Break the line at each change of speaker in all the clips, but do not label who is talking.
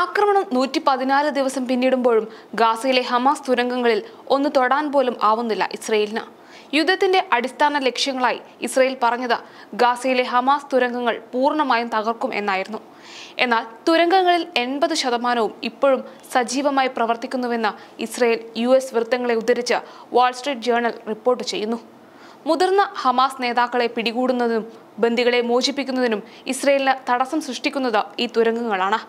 ആക്രമണം നൂറ്റി പതിനാല് ദിവസം പിന്നിടുമ്പോഴും ഗാസയിലെ ഹമാസ് തുരങ്കങ്ങളിൽ ഒന്ന് തൊടാൻ പോലും ആവുന്നില്ല ഇസ്രയേലിന്. യുദ്ധത്തിന്റെ അടിസ്ഥാന ലക്ഷ്യങ്ങളായി ഇസ്രയേൽ പറഞ്ഞത് ഗാസയിലെ ഹമാസ് തുരങ്കങ്ങൾ പൂർണമായും തകർക്കും എന്നായിരുന്നു. എന്നാൽ തുരങ്കങ്ങളിൽ എൺപത് ശതമാനവും ഇപ്പോഴും സജീവമായി പ്രവർത്തിക്കുന്നുവെന്ന് ഇസ്രയേൽ യു എസ് വൃത്തങ്ങളെ ഉദ്ധരിച്ച് വാൾസ്ട്രീറ്റ് ജേണൽ റിപ്പോർട്ട് ചെയ്യുന്നു. മുതിർന്ന ഹമാസ് നേതാക്കളെ പിടികൂടുന്നതിനും ബന്ദികളെ മോചിപ്പിക്കുന്നതിനും ഇസ്രയേലിന് തടസ്സം സൃഷ്ടിക്കുന്നത് ഈ തുരങ്കങ്ങളാണ്.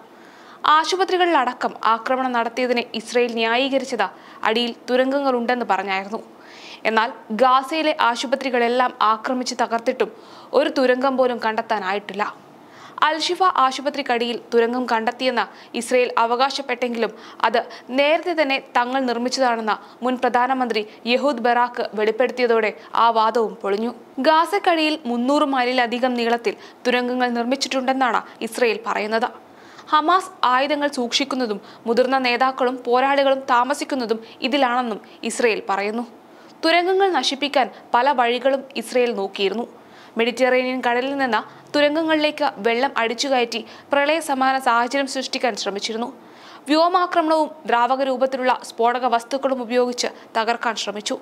ആശുപത്രികളിലടക്കം ആക്രമണം നടത്തിയതിനെ ഇസ്രയേൽ ന്യായീകരിച്ചത് അടിയിൽ തുരങ്കങ്ങളുണ്ടെന്ന് പറഞ്ഞായിരുന്നു. എന്നാൽ ഗാസയിലെ ആശുപത്രികളെല്ലാം ആക്രമിച്ച് തകർത്തിട്ടും ഒരു തുരങ്കം പോലും കണ്ടെത്താനായിട്ടില്ല. അൽഷിഫ ആശുപത്രിക്കടിയിൽ തുരങ്കം കണ്ടെത്തിയെന്ന ഇസ്രയേൽ അവകാശപ്പെട്ടെങ്കിലും അത് നേരത്തെ തന്നെ തങ്ങൾ നിർമ്മിച്ചതാണെന്ന മുൻ പ്രധാനമന്ത്രി യഹൂദ് ബറാക്ക് വെളിപ്പെടുത്തിയതോടെ ആ വാദവും പൊളിഞ്ഞു. ഗാസക്കടിയിൽ മുന്നൂറ് മൈലിലധികം നീളത്തിൽ തുരങ്കങ്ങൾ നിർമ്മിച്ചിട്ടുണ്ടെന്നാണ് ഇസ്രയേൽ പറയുന്നത്. ഹമാസ് ആയുധങ്ങൾ സൂക്ഷിക്കുന്നതും മുതിർന്ന നേതാക്കളും പോരാളികളും താമസിക്കുന്നതും ഇതിലാണെന്നും ഇസ്രയേൽ പറയുന്നു. തുരങ്കങ്ങൾ നശിപ്പിക്കാൻ പല വഴികളും ഇസ്രയേൽ നോക്കിയിരുന്നു. മെഡിറ്ററേനിയൻ കടലിൽ നിന്ന് തുരങ്കങ്ങളിലേക്ക് വെള്ളം അടിച്ചുകയറ്റി പ്രളയ സമാന സാഹചര്യം സൃഷ്ടിക്കാൻ ശ്രമിച്ചിരുന്നു. വ്യോമാക്രമണവും ദ്രാവക രൂപത്തിലുള്ള സ്ഫോടക വസ്തുക്കളും ഉപയോഗിച്ച് തകർക്കാൻ ശ്രമിച്ചു.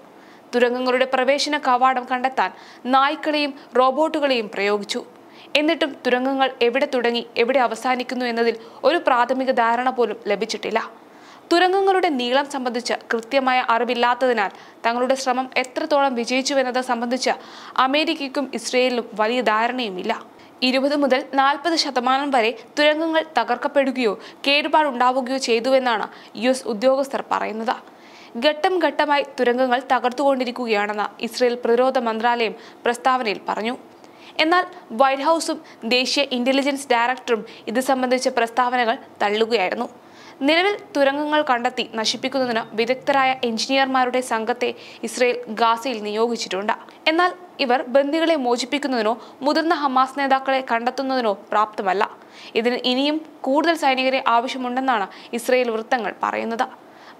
തുരങ്കങ്ങളുടെ പ്രവേശന കവാടം കണ്ടെത്താൻ നായ്ക്കളെയും റോബോട്ടുകളെയും പ്രയോഗിച്ചു. എന്നിട്ടും തുരങ്കങ്ങൾ എവിടെ തുടങ്ങി എവിടെ അവസാനിക്കുന്നു എന്നതിൽ ഒരു പ്രാഥമിക ധാരണ പോലും ലഭിച്ചിട്ടില്ല. തുരങ്കങ്ങളുടെ നീളം സംബന്ധിച്ച് കൃത്യമായ അറിവില്ലാത്തതിനാൽ തങ്ങളുടെ ശ്രമം എത്രത്തോളം വിജയിച്ചു വിജയിച്ചുവെന്നത് സംബന്ധിച്ച് അമേരിക്കയ്ക്കും ഇസ്രയേലിനും വലിയ ധാരണയുമില്ല. ഇരുപത് മുതൽ നാൽപ്പത് ശതമാനം വരെ തുരങ്കങ്ങൾ തകർക്കപ്പെടുകയോ കേടുപാടുണ്ടാവുകയോ ചെയ്തുവെന്നാണ് യു എസ് ഉദ്യോഗസ്ഥർ പറയുന്നത്. ഘട്ടം ഘട്ടമായി തുരങ്കങ്ങൾ തകർത്തുകൊണ്ടിരിക്കുകയാണെന്ന് ഇസ്രയേൽ പ്രതിരോധ മന്ത്രാലയം പ്രസ്താവനയിൽ പറഞ്ഞു. എന്നാൽ വൈറ്റ് ഹൗസും ദേശീയ ഇന്റലിജൻസ് ഡയറക്ടറും ഇത് സംബന്ധിച്ച പ്രസ്താവനകൾ തള്ളുകയായിരുന്നു. നിലവിൽ തുരങ്കങ്ങൾ കണ്ടെത്തി നശിപ്പിക്കുന്നതിന് വിദഗ്ധരായ എഞ്ചിനീയർമാരുടെ സംഘത്തെ ഇസ്രയേൽ ഗാസയിൽ നിയോഗിച്ചിട്ടുണ്ട്. എന്നാൽ ഇവർ ബന്ദികളെ മോചിപ്പിക്കുന്നതിനോ മുതിർന്ന ഹമാസ് നേതാക്കളെ കണ്ടെത്തുന്നതിനോ പ്രാപ്തമല്ല. ഇതിന് ഇനിയും കൂടുതൽ സൈനികരെ ആവശ്യമുണ്ടെന്നാണ് ഇസ്രയേൽ വൃത്തങ്ങൾ പറയുന്നത്.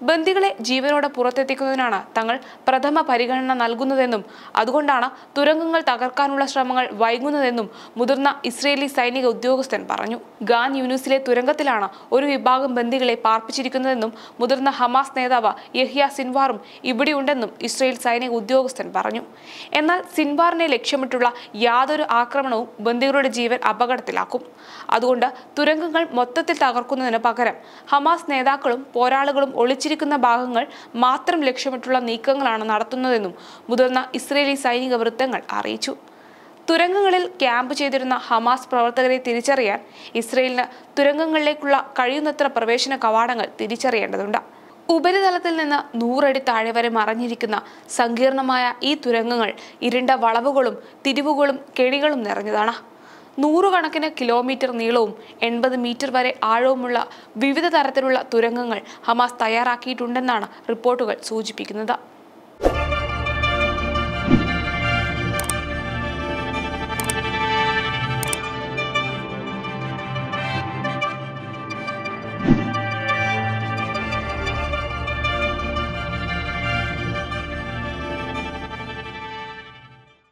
ബന്ദികളെ ജീവനോടെ പുറത്തെത്തിക്കുന്നതിനാണ് തങ്ങൾ പ്രഥമ പരിഗണന നൽകുന്നതെന്നും അതുകൊണ്ടാണ് തുരങ്കങ്ങൾ തകർക്കാനുള്ള ശ്രമങ്ങൾ വൈകുന്നതെന്നും മുതിർന്ന ഇസ്രയേലി സൈനിക ഉദ്യോഗസ്ഥൻ പറഞ്ഞു. ഗാൻ യൂനിസിലെ തുരങ്കത്തിലാണ് ഒരു വിഭാഗം ബന്ദികളെ പാർപ്പിച്ചിരിക്കുന്നതെന്നും മുതിർന്ന ഹമാസ് നേതാവ് യഹിയ സിൻവാറും ഇവിടെയുണ്ടെന്നും ഇസ്രയേൽ സൈനിക ഉദ്യോഗസ്ഥൻ പറഞ്ഞു. എന്നാൽ സിൻവാറിനെ ലക്ഷ്യമിട്ടുള്ള യാതൊരു ആക്രമണവും ബന്ദികളുടെ ജീവൻ അപകടത്തിലാക്കും. അതുകൊണ്ട് തുരങ്കങ്ങൾ മൊത്തത്തിൽ തകർക്കുന്നതിന് പകരം ഹമാസ് നേതാക്കളും പോരാളികളും ഒളിച്ചിരിക്കുന്ന ഭാഗങ്ങൾ മാത്രം ലക്ഷ്യമിട്ടുള്ള നീക്കങ്ങളാണ് നടത്തുന്നതെന്നും മുതിർന്ന ഇസ്രയേലി സൈനിക വൃത്തങ്ങൾ അറിയിച്ചു. തുരങ്കങ്ങളിൽ ക്യാമ്പ് ചെയ്തിരുന്ന ഹമാസ് പ്രവർത്തകരെ തിരിച്ചറിയാൻ ഇസ്രയേലിന് തുരങ്കങ്ങളിലേക്കുള്ള കഴിയുന്നത്ര പ്രവേശന കവാടങ്ങൾ തിരിച്ചറിയേണ്ടതുണ്ട്. ഉപരിതലത്തിൽ നിന്ന് നൂറടി താഴെ വരെ മറഞ്ഞിരിക്കുന്ന സങ്കീർണമായ ഈ തുരങ്കങ്ങൾ ഇരുണ്ട വളവുകളും തിരിവുകളും കെണികളും നിറഞ്ഞതാണ്. നൂറുകണക്കിന് കിലോമീറ്റർ നീളവും എൺപത് മീറ്റർ വരെ ആഴവുമുള്ള വിവിധ തരത്തിലുള്ള തുരങ്കങ്ങൾ ഹമാസ് തയ്യാറാക്കിയിട്ടുണ്ടെന്നാണ് റിപ്പോർട്ടുകൾ സൂചിപ്പിക്കുന്നത്.